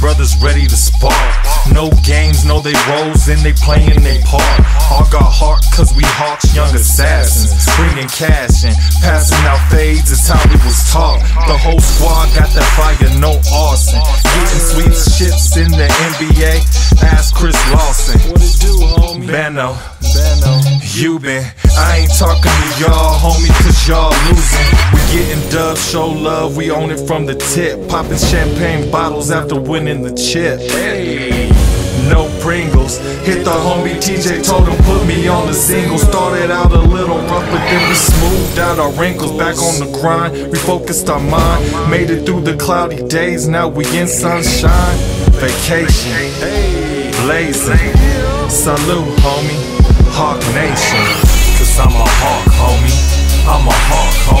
brothers ready to spar. No games, no they roles, and they playing they part. All got heart, cause we hawks, young assassins. Bringing cash and passing out fades, it's how we was taught. The whole squad got that fire, no arson. Getting sweet shits in the NBA, ask Chris Lawson. What it do, homie? Bano, Bano. you been. I ain't talking to y'all, homie, cause y'all losing. We getting dubs, show love, we own it from the tip. Popping champagne bottles after winning the chip. No Pringles. Hit the homie TJ, told him put me on the single. Started out a little rough, but then we smoothed out our wrinkles. Back on the grind, refocused our mind. Made it through the cloudy days, now we in sunshine. Vacation, blazing. Salute, homie. Hawk Nation. Cause I'm a hawk, homie. I'm a hawk, homie.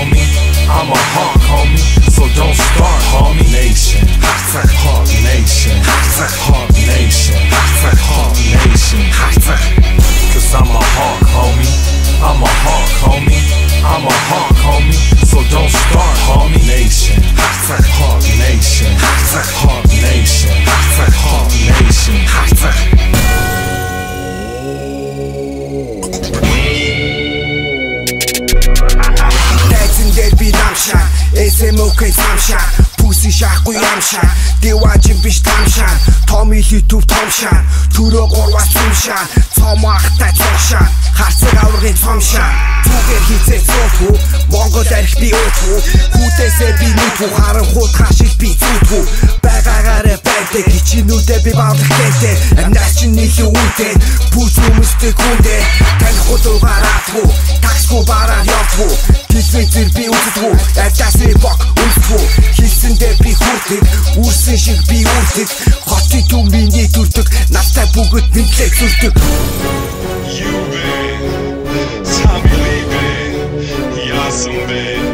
SMOK самша Пүси шахгүй амша Дэважи биш тамша Том ил YouTube томша Төрөө гурвас цумша Цом ахтай цогша Харцаг аврагын цомша Түгээр хизээ цөөхүү Монгол арх би өөтхүү Хүүдээсээ би нүдхүү Харанхууд хашиг би зүйтхүү Байгаагаарэ байдаг Хичинүүдээ би баавлах гэдэг Амнаас чинь нийлүү үүтэй Пүс хүмүүстэй гүндээ Танихгүй дуугаар аадгүй Таксгүй бараар явдгүй Телевизэр би үздэг Ардасны бок үздэг Хийсэндээ би хүрдэг Үрсэн шиг би үрдэг. Хотын төв миний дүрдэг. Настай бүгд мэдлээ зүрдэг. You been, time you leaving, яасан бэ?